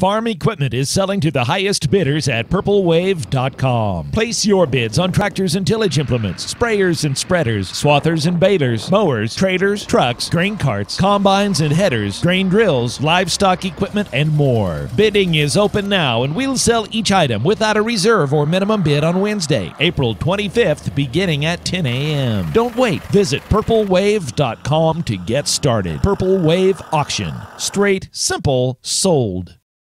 Farm equipment is selling to the highest bidders at purplewave.com. Place your bids on tractors and tillage implements, sprayers and spreaders, swathers and balers, mowers, trailers, trucks, grain carts, combines and headers, grain drills, livestock equipment, and more. Bidding is open now, and we'll sell each item without a reserve or minimum bid on Wednesday, April 25th, beginning at 10 a.m. Don't wait. Visit purplewave.com to get started. Purple Wave Auction. Straight, simple, sold.